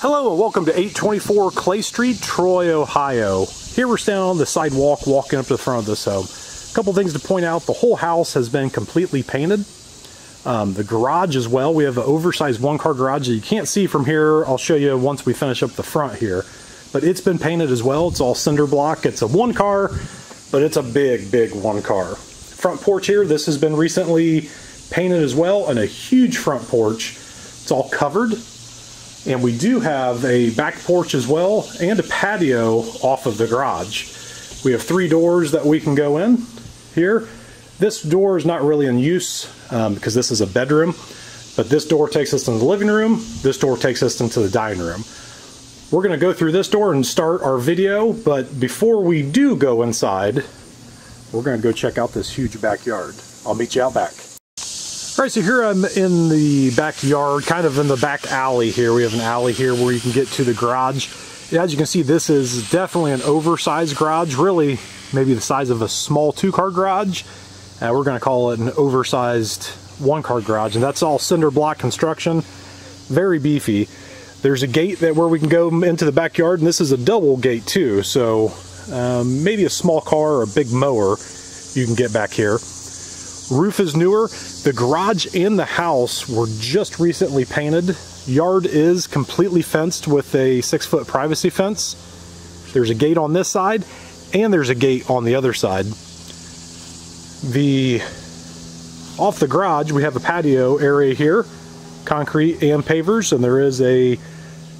Hello and welcome to 824 Clay Street, Troy, Ohio. Here we're standing on the sidewalk walking up to the front of this home. A couple things to point out, the whole house has been completely painted. Um, the garage as well, we have an oversized one car garage that you can't see from here. I'll show you once we finish up the front here. But it's been painted as well, it's all cinder block. It's a one car, but it's a big, big one car. Front porch here, this has been recently painted as well, and a huge front porch. It's all covered and we do have a back porch as well and a patio off of the garage. We have three doors that we can go in here. This door is not really in use um, because this is a bedroom, but this door takes us into the living room. This door takes us into the dining room. We're gonna go through this door and start our video, but before we do go inside, we're gonna go check out this huge backyard. I'll meet you out back. All right, so here I'm in the backyard, kind of in the back alley here. We have an alley here where you can get to the garage. As you can see, this is definitely an oversized garage, really maybe the size of a small two-car garage. Uh, we're gonna call it an oversized one-car garage, and that's all cinder block construction, very beefy. There's a gate that where we can go into the backyard, and this is a double gate too, so um, maybe a small car or a big mower you can get back here. Roof is newer. The garage and the house were just recently painted. Yard is completely fenced with a six foot privacy fence. There's a gate on this side and there's a gate on the other side. The off the garage we have a patio area here, concrete and pavers, and there is a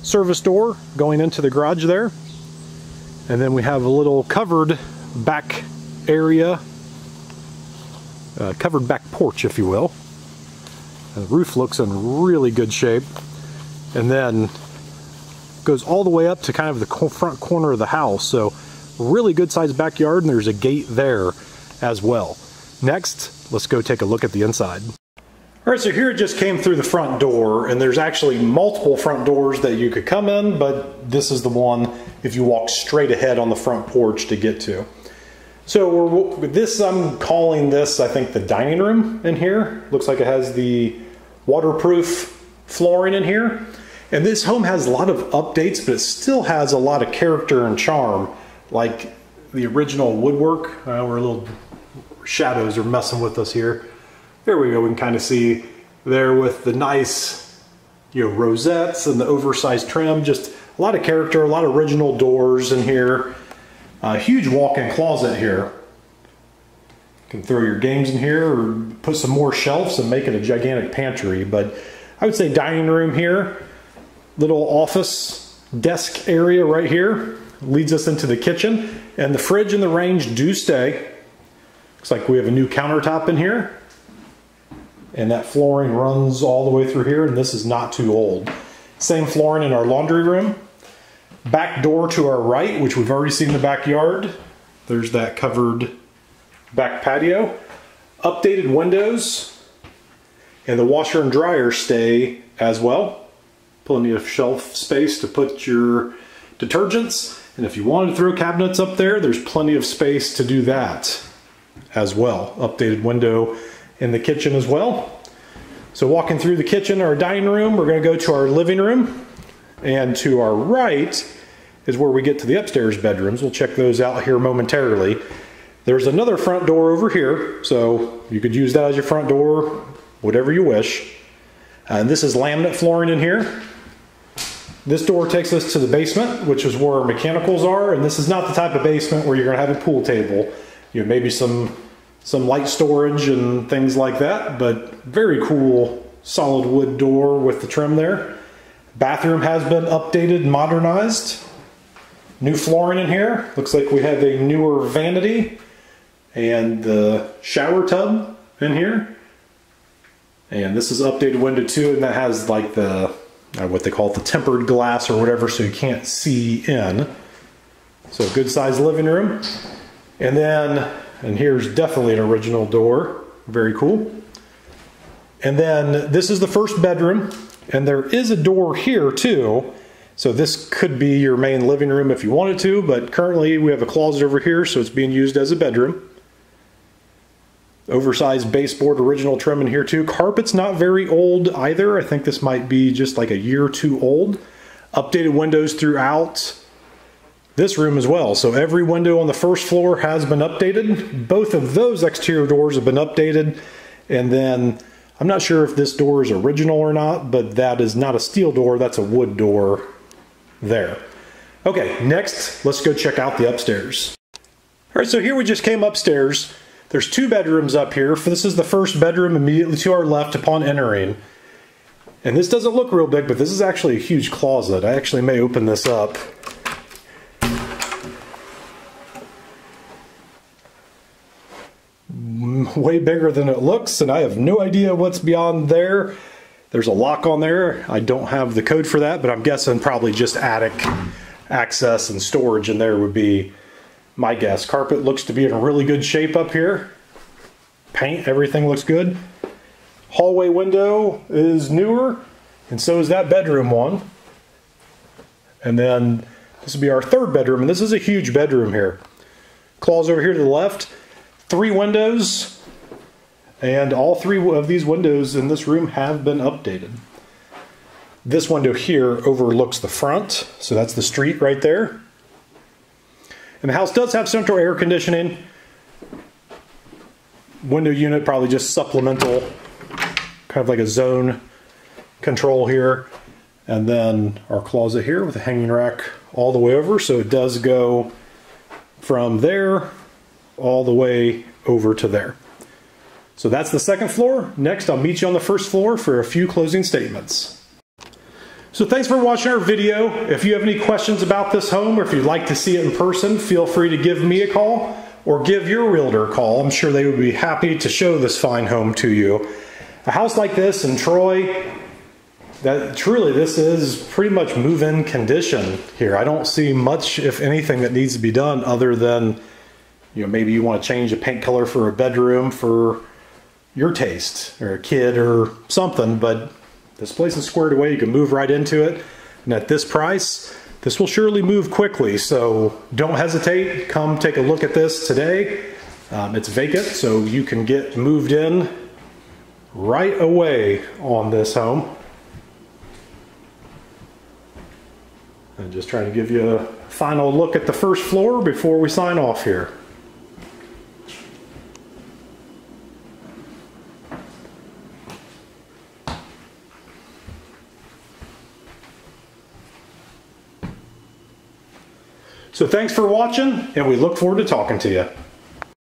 service door going into the garage there. And then we have a little covered back area uh, covered back porch, if you will. the roof looks in really good shape. And then goes all the way up to kind of the front corner of the house. So really good sized backyard and there's a gate there as well. Next, let's go take a look at the inside. All right, so here it just came through the front door and there's actually multiple front doors that you could come in, but this is the one if you walk straight ahead on the front porch to get to. So this, I'm calling this, I think, the dining room in here. Looks like it has the waterproof flooring in here. And this home has a lot of updates, but it still has a lot of character and charm, like the original woodwork. Uh, where little shadows are messing with us here. There we go, we can kind of see there with the nice you know, rosettes and the oversized trim, just a lot of character, a lot of original doors in here. A huge walk-in closet here. You can throw your games in here or put some more shelves and make it a gigantic pantry. But I would say dining room here, little office desk area right here leads us into the kitchen. And the fridge and the range do stay. Looks like we have a new countertop in here. And that flooring runs all the way through here and this is not too old. Same flooring in our laundry room. Back door to our right, which we've already seen the backyard. There's that covered back patio. Updated windows. And the washer and dryer stay as well. Plenty of shelf space to put your detergents. And if you wanted to throw cabinets up there, there's plenty of space to do that as well. Updated window in the kitchen as well. So walking through the kitchen, our dining room, we're gonna go to our living room. And to our right is where we get to the upstairs bedrooms. We'll check those out here momentarily. There's another front door over here, so you could use that as your front door, whatever you wish. Uh, and this is laminate flooring in here. This door takes us to the basement, which is where mechanicals are, and this is not the type of basement where you're gonna have a pool table. You know, maybe some some light storage and things like that, but very cool solid wood door with the trim there. Bathroom has been updated, modernized. New flooring in here. Looks like we have a newer vanity and the shower tub in here. And this is updated window too, and that has like the, uh, what they call it, the tempered glass or whatever, so you can't see in. So good sized living room. And then, and here's definitely an original door. Very cool. And then this is the first bedroom. And there is a door here too. So this could be your main living room if you wanted to, but currently we have a closet over here, so it's being used as a bedroom. Oversized baseboard original trim in here too. Carpet's not very old either. I think this might be just like a year or two old. Updated windows throughout this room as well. So every window on the first floor has been updated. Both of those exterior doors have been updated. And then I'm not sure if this door is original or not, but that is not a steel door, that's a wood door there. Okay, next, let's go check out the upstairs. All right, so here we just came upstairs. There's two bedrooms up here. This is the first bedroom immediately to our left upon entering. And this doesn't look real big, but this is actually a huge closet. I actually may open this up. Way bigger than it looks, and I have no idea what's beyond there. There's a lock on there. I don't have the code for that, but I'm guessing probably just attic access and storage in there would be my guess. Carpet looks to be in really good shape up here. Paint, everything looks good. Hallway window is newer, and so is that bedroom one. And then this would be our third bedroom, and this is a huge bedroom here. Claws over here to the left, three windows, and all three of these windows in this room have been updated. This window here overlooks the front, so that's the street right there. And the house does have central air conditioning. Window unit, probably just supplemental, kind of like a zone control here. And then our closet here with a hanging rack all the way over. So it does go from there all the way over to there. So that's the second floor. Next, I'll meet you on the first floor for a few closing statements. So thanks for watching our video. If you have any questions about this home or if you'd like to see it in person, feel free to give me a call or give your realtor a call. I'm sure they would be happy to show this fine home to you. A house like this in Troy, that truly this is pretty much move-in condition here. I don't see much, if anything, that needs to be done other than, you know, maybe you want to change a paint color for a bedroom for your taste or a kid or something, but this place is squared away. You can move right into it. And at this price, this will surely move quickly. So don't hesitate. Come take a look at this today. Um, it's vacant, so you can get moved in right away on this home. And just trying to give you a final look at the first floor before we sign off here. So thanks for watching, and we look forward to talking to you.